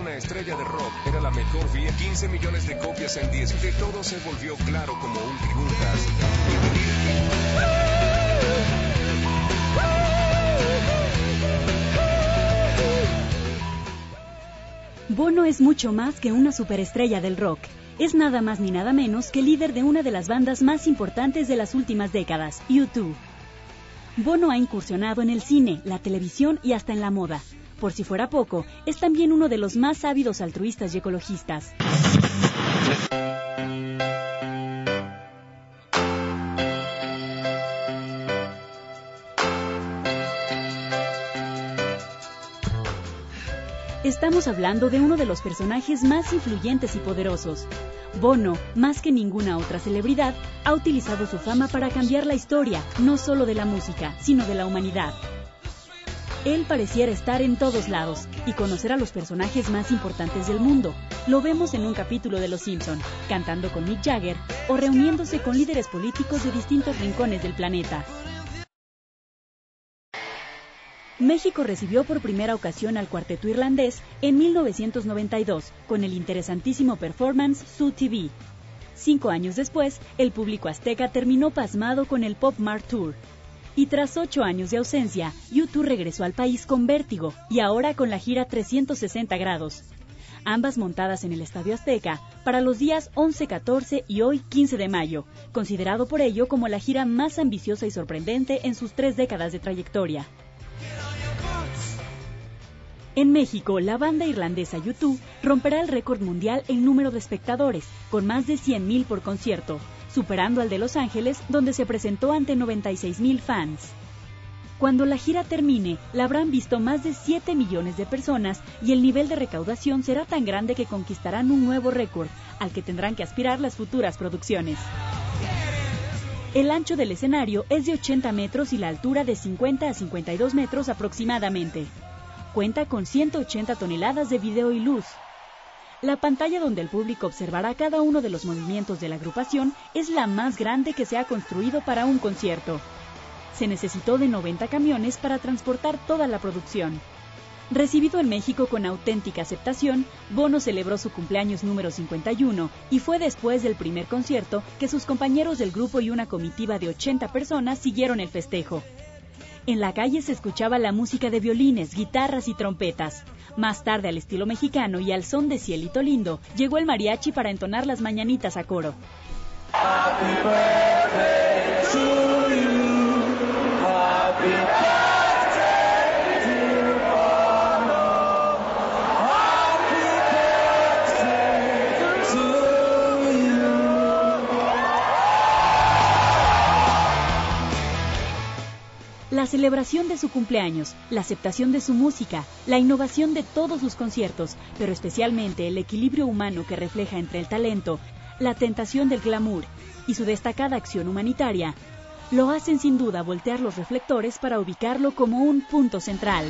Una estrella de rock era la mejor vía. 15 millones de copias en 10. De todo se volvió claro como un. Bono es mucho más que una superestrella del rock. Es nada más ni nada menos que líder de una de las bandas más importantes de las últimas décadas, U2. Bono ha incursionado en el cine, la televisión y hasta en la moda. Por si fuera poco, es también uno de los más ávidos altruistas y ecologistas. Estamos hablando de uno de los personajes más influyentes y poderosos. Bono, más que ninguna otra celebridad, ha utilizado su fama para cambiar la historia, no solo de la música, sino de la humanidad. Él pareciera estar en todos lados y conocer a los personajes más importantes del mundo. Lo vemos en un capítulo de Los Simpson, cantando con Mick Jagger o reuniéndose con líderes políticos de distintos rincones del planeta. México recibió por primera ocasión al cuarteto irlandés en 1992 con el interesantísimo performance Su TV. Cinco años después, el público azteca terminó pasmado con el Pop Mart Tour. Y tras ocho años de ausencia, YouTube regresó al país con vértigo y ahora con la gira 360 grados. Ambas montadas en el Estadio Azteca para los días 11, 14 y hoy 15 de mayo, considerado por ello como la gira más ambiciosa y sorprendente en sus tres décadas de trayectoria. En México, la banda irlandesa YouTube romperá el récord mundial en número de espectadores, con más de 100.000 por concierto, superando al de Los Ángeles, donde se presentó ante 96.000 fans. Cuando la gira termine, la habrán visto más de 7 millones de personas y el nivel de recaudación será tan grande que conquistarán un nuevo récord, al que tendrán que aspirar las futuras producciones. El ancho del escenario es de 80 metros y la altura de 50 a 52 metros aproximadamente. Cuenta con 180 toneladas de video y luz. La pantalla donde el público observará cada uno de los movimientos de la agrupación es la más grande que se ha construido para un concierto. Se necesitó de 90 camiones para transportar toda la producción. Recibido en México con auténtica aceptación, Bono celebró su cumpleaños número 51 y fue después del primer concierto que sus compañeros del grupo y una comitiva de 80 personas siguieron el festejo. En la calle se escuchaba la música de violines, guitarras y trompetas. Más tarde, al estilo mexicano y al son de Cielito Lindo, llegó el mariachi para entonar las mañanitas a coro. La celebración de su cumpleaños, la aceptación de su música, la innovación de todos sus conciertos, pero especialmente el equilibrio humano que refleja entre el talento, la tentación del glamour y su destacada acción humanitaria, lo hacen sin duda voltear los reflectores para ubicarlo como un punto central.